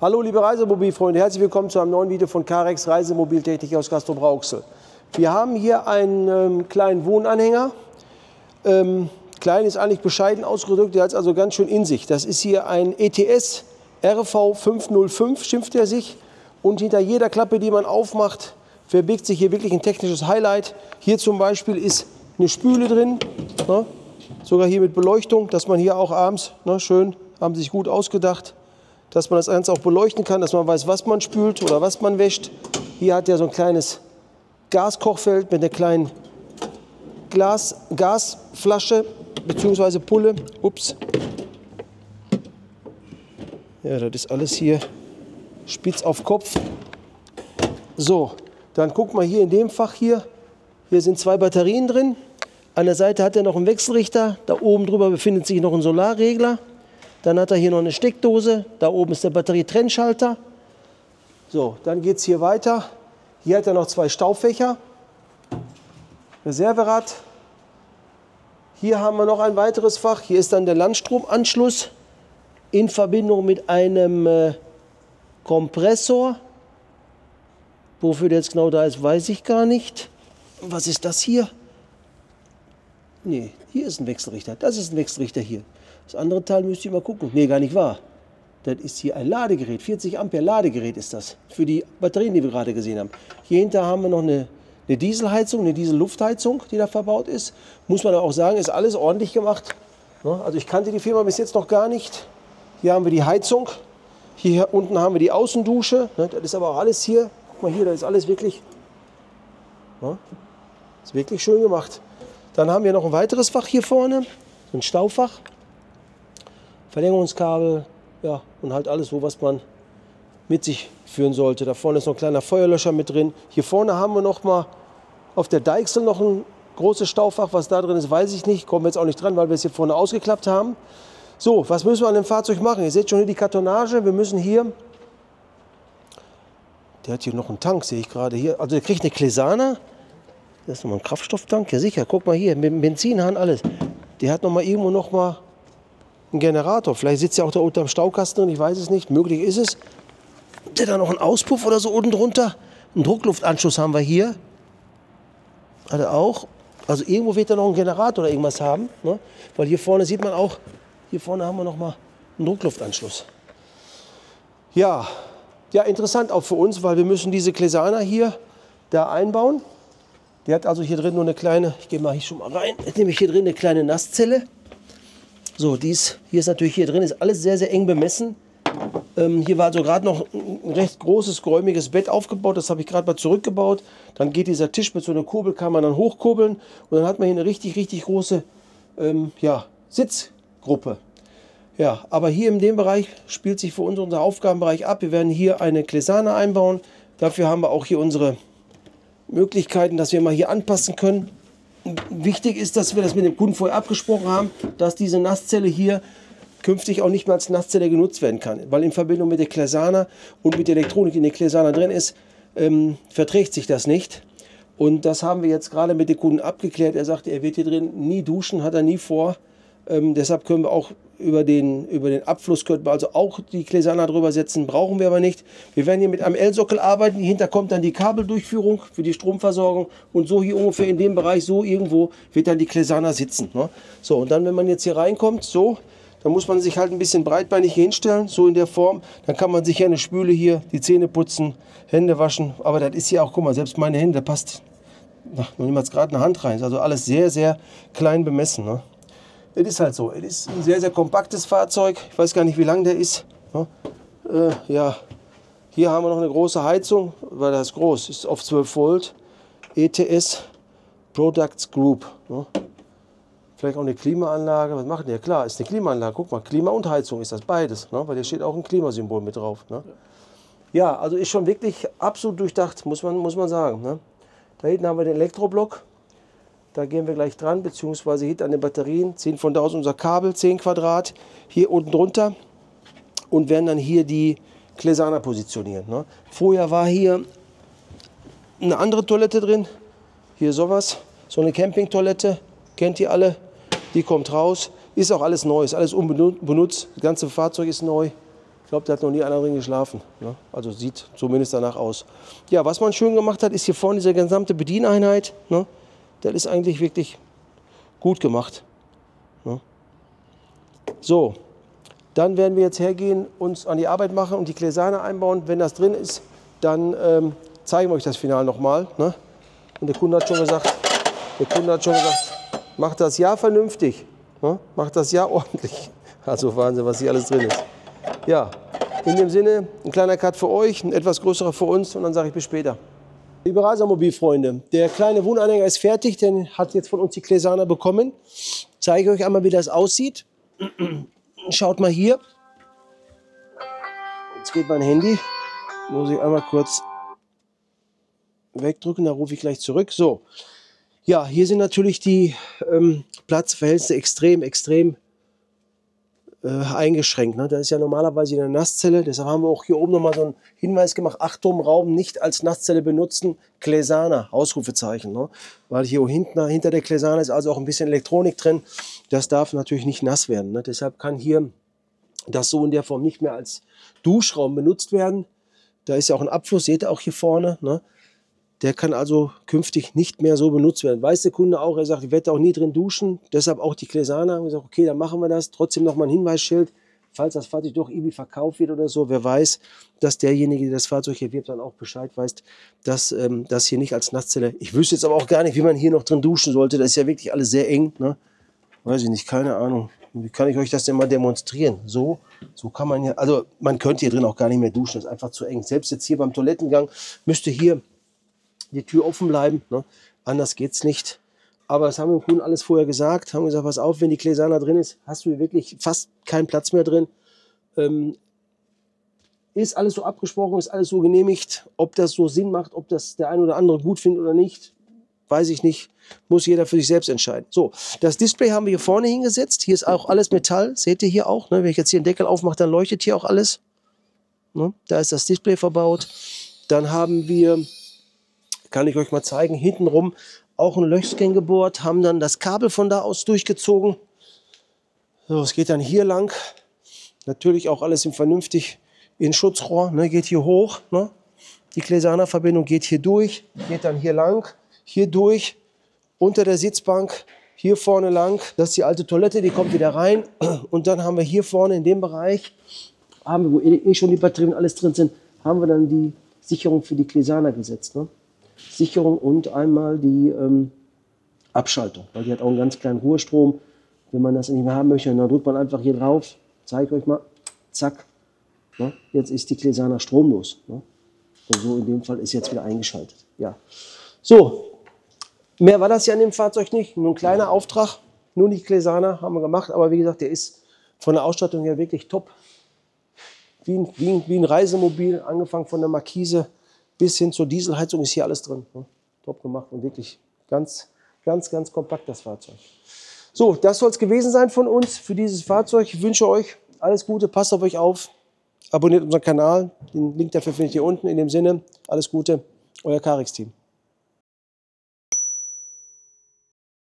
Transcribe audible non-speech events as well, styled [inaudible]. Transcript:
Hallo liebe Reisemobilfreunde, herzlich willkommen zu einem neuen Video von Carex Reisemobiltechnik aus Castro Brauxel. Wir haben hier einen ähm, kleinen Wohnanhänger. Ähm, klein ist eigentlich bescheiden ausgedrückt, der hat es also ganz schön in sich. Das ist hier ein ETS RV 505, schimpft er sich. Und hinter jeder Klappe, die man aufmacht, verbirgt sich hier wirklich ein technisches Highlight. Hier zum Beispiel ist eine Spüle drin, ne? sogar hier mit Beleuchtung, dass man hier auch abends, ne, schön, haben sich gut ausgedacht, dass man das Ganze auch beleuchten kann, dass man weiß, was man spült oder was man wäscht. Hier hat er so ein kleines Gaskochfeld mit einer kleinen Glas, Gasflasche bzw. Pulle. Ups. Ja, das ist alles hier spitz auf Kopf. So, dann guck mal hier in dem Fach hier. Hier sind zwei Batterien drin. An der Seite hat er noch einen Wechselrichter. Da oben drüber befindet sich noch ein Solarregler. Dann hat er hier noch eine Steckdose. Da oben ist der Batterietrennschalter. So, dann geht es hier weiter. Hier hat er noch zwei Staufächer. Reserverad. Hier haben wir noch ein weiteres Fach. Hier ist dann der Landstromanschluss in Verbindung mit einem äh, Kompressor. Wofür der jetzt genau da ist, weiß ich gar nicht. Was ist das hier? Nee, hier ist ein Wechselrichter. Das ist ein Wechselrichter hier. Das andere Teil müsst ihr mal gucken. Nee, gar nicht wahr. Das ist hier ein Ladegerät. 40 Ampere Ladegerät ist das. Für die Batterien, die wir gerade gesehen haben. Hier hinter haben wir noch eine, eine Dieselheizung, eine Dieselluftheizung, die da verbaut ist. Muss man auch sagen, ist alles ordentlich gemacht. Also ich kannte die Firma bis jetzt noch gar nicht. Hier haben wir die Heizung. Hier unten haben wir die Außendusche. Das ist aber auch alles hier. Guck mal hier, das ist alles wirklich, ist wirklich schön gemacht. Dann haben wir noch ein weiteres Fach hier vorne, ein Staufach. Verlängerungskabel, ja, und halt alles so, was man mit sich führen sollte. Da vorne ist noch ein kleiner Feuerlöscher mit drin. Hier vorne haben wir noch mal auf der Deichsel noch ein großes Staufach. Was da drin ist, weiß ich nicht. Kommen wir jetzt auch nicht dran, weil wir es hier vorne ausgeklappt haben. So, was müssen wir an dem Fahrzeug machen? Ihr seht schon hier die Kartonage. Wir müssen hier, der hat hier noch einen Tank, sehe ich gerade hier. Also der kriegt eine Klesana. Das ist nochmal ein Kraftstofftank. Ja sicher, guck mal hier, mit Benzinhahn alles. Der hat noch mal irgendwo noch mal einen Generator. Vielleicht sitzt er auch da unter dem Staukasten drin, ich weiß es nicht. Möglich ist es. Der da noch einen Auspuff oder so unten drunter? Einen Druckluftanschluss haben wir hier. Hat er auch. Also irgendwo wird er noch einen Generator oder irgendwas haben. Ne? Weil hier vorne sieht man auch, hier vorne haben wir noch mal einen Druckluftanschluss. Ja, ja, interessant auch für uns, weil wir müssen diese Klesana hier da einbauen. Der hat also hier drin nur eine kleine, ich gehe mal hier schon mal rein, jetzt nehme ich hier drin eine kleine Nasszelle. So, dies, hier ist natürlich hier drin, ist alles sehr, sehr eng bemessen. Ähm, hier war also gerade noch ein recht großes, geräumiges Bett aufgebaut. Das habe ich gerade mal zurückgebaut. Dann geht dieser Tisch mit so einer Kurbel, kann man dann hochkurbeln. Und dann hat man hier eine richtig, richtig große ähm, ja, Sitzgruppe. Ja, aber hier in dem Bereich spielt sich für uns unser Aufgabenbereich ab. Wir werden hier eine Klesane einbauen. Dafür haben wir auch hier unsere Möglichkeiten, dass wir mal hier anpassen können. Wichtig ist, dass wir das mit dem Kunden vorher abgesprochen haben, dass diese Nasszelle hier künftig auch nicht mehr als Nasszelle genutzt werden kann. Weil in Verbindung mit der Klesana und mit der Elektronik, die in der Klesana drin ist, ähm, verträgt sich das nicht. Und das haben wir jetzt gerade mit dem Kunden abgeklärt. Er sagte, er wird hier drin nie duschen, hat er nie vor. Ähm, deshalb können wir auch über den, über den Abfluss könnten wir also auch die Klesana drüber setzen, brauchen wir aber nicht. Wir werden hier mit einem L-Sockel arbeiten, hinter kommt dann die Kabeldurchführung für die Stromversorgung und so hier ungefähr in dem Bereich, so irgendwo wird dann die Klesana sitzen. Ne? So, und dann, wenn man jetzt hier reinkommt, so, dann muss man sich halt ein bisschen breitbeinig hier hinstellen, so in der Form. Dann kann man sich hier eine Spüle hier, die Zähne putzen, Hände waschen. Aber das ist hier auch, guck mal, selbst meine Hände, da passt noch niemals gerade eine Hand rein. Also alles sehr, sehr klein bemessen. Ne? Es ist halt so. Es ist ein sehr, sehr kompaktes Fahrzeug. Ich weiß gar nicht, wie lang der ist. Äh, ja. Hier haben wir noch eine große Heizung, weil das ist groß, ist auf 12 Volt. ETS Products Group. Vielleicht auch eine Klimaanlage. Was machen die? Ja klar, ist eine Klimaanlage. Guck mal, Klima und Heizung ist das beides. Ne? Weil hier steht auch ein Klimasymbol mit drauf. Ne? Ja, also ist schon wirklich absolut durchdacht, muss man, muss man sagen. Ne? Da hinten haben wir den Elektroblock. Da gehen wir gleich dran, beziehungsweise hinter an den Batterien ziehen von da aus unser Kabel, 10 Quadrat, hier unten drunter und werden dann hier die Klesana positionieren. Ne? Vorher war hier eine andere Toilette drin, hier sowas, so eine Campingtoilette, kennt ihr alle, die kommt raus, ist auch alles neu, ist alles unbenutzt, das ganze Fahrzeug ist neu. Ich glaube, da hat noch nie einer drin geschlafen. Ne? Also sieht zumindest danach aus. Ja, was man schön gemacht hat, ist hier vorne diese gesamte Bedieneinheit. Ne? Das ist eigentlich wirklich gut gemacht. Ne? So, dann werden wir jetzt hergehen, uns an die Arbeit machen und die Gläsane einbauen. Wenn das drin ist, dann ähm, zeigen wir euch das Final nochmal. Ne? Und der Kunde hat schon gesagt, der Kunde hat schon gesagt, macht das ja vernünftig, ne? macht das ja [laughs] ordentlich. Also Wahnsinn, was hier alles drin ist. Ja, in dem Sinne, ein kleiner Cut für euch, ein etwas größerer für uns und dann sage ich bis später. Liebe Rasermobilfreunde, der kleine Wohnanhänger ist fertig, den hat jetzt von uns die Klesana bekommen. Zeige euch einmal, wie das aussieht. [clears throat] Schaut mal hier. Jetzt geht mein Handy. Muss ich einmal kurz wegdrücken, da rufe ich gleich zurück. So, ja, hier sind natürlich die ähm, Platzverhältnisse extrem, extrem eingeschränkt. Ne? Das ist ja normalerweise in der Nasszelle. Deshalb haben wir auch hier oben nochmal so einen Hinweis gemacht. Achtung, Raum nicht als Nasszelle benutzen. Klesana, Ausrufezeichen. Ne? Weil hier hinten, hinter der Klesana ist also auch ein bisschen Elektronik drin. Das darf natürlich nicht nass werden. Ne? Deshalb kann hier das so in der Form nicht mehr als Duschraum benutzt werden. Da ist ja auch ein Abfluss, seht ihr auch hier vorne. Ne? Der kann also künftig nicht mehr so benutzt werden. Weiß der Kunde auch, er sagt, ich werde auch nie drin duschen. Deshalb auch die Klesana. Wir sagen, okay, dann machen wir das. Trotzdem nochmal ein Hinweisschild, falls das Fahrzeug doch irgendwie verkauft wird oder so. Wer weiß, dass derjenige, der das Fahrzeug erwirbt, dann auch Bescheid weiß, dass ähm, das hier nicht als Nasszelle. Ich wüsste jetzt aber auch gar nicht, wie man hier noch drin duschen sollte. Das ist ja wirklich alles sehr eng. Ne? Weiß ich nicht, keine Ahnung. Wie kann ich euch das denn mal demonstrieren? So, so kann man ja, also man könnte hier drin auch gar nicht mehr duschen, das ist einfach zu eng. Selbst jetzt hier beim Toilettengang müsste hier die Tür offen bleiben. Ne? Anders es nicht. Aber das haben wir dem Kunden alles vorher gesagt. Haben gesagt, pass auf, wenn die Gläsana drin ist, hast du hier wirklich fast keinen Platz mehr drin. Ähm, ist alles so abgesprochen, ist alles so genehmigt. Ob das so Sinn macht, ob das der ein oder andere gut findet oder nicht, weiß ich nicht. Muss jeder für sich selbst entscheiden. So, das Display haben wir hier vorne hingesetzt. Hier ist auch alles Metall. Seht ihr hier auch? Ne? Wenn ich jetzt hier den Deckel aufmache, dann leuchtet hier auch alles. Ne? Da ist das Display verbaut. Dann haben wir kann ich euch mal zeigen, hintenrum auch ein Löchchen gebohrt, haben dann das Kabel von da aus durchgezogen. So, es geht dann hier lang. Natürlich auch alles im vernünftig in Schutzrohr, ne, geht hier hoch. Ne? Die Gläserner-Verbindung geht hier durch, geht dann hier lang, hier durch, unter der Sitzbank, hier vorne lang. Das ist die alte Toilette, die kommt wieder rein. Und dann haben wir hier vorne in dem Bereich, haben wir, wo eh, eh schon die Batterien alles drin sind, haben wir dann die Sicherung für die Gläserner gesetzt. Ne? Sicherung und einmal die ähm, Abschaltung, weil die hat auch einen ganz kleinen Ruhestrom. Wenn man das nicht mehr haben möchte, dann drückt man einfach hier drauf, zeige euch mal, zack, ne? jetzt ist die Klesana stromlos. Ne? Und so in dem Fall ist jetzt wieder eingeschaltet. Ja. So, mehr war das ja an dem Fahrzeug nicht, nur ein kleiner Auftrag, nur die Klesana haben wir gemacht, aber wie gesagt, der ist von der Ausstattung her wirklich top. Wie ein, wie ein, wie ein Reisemobil, angefangen von der Markise bis hin zur Dieselheizung ist hier alles drin. Ne? Top gemacht und wirklich ganz, ganz, ganz kompakt das Fahrzeug. So, das soll es gewesen sein von uns für dieses Fahrzeug. Ich wünsche euch alles Gute, passt auf euch auf, abonniert unseren Kanal. Den Link dafür findet ihr unten. In dem Sinne, alles Gute, euer Karix-Team.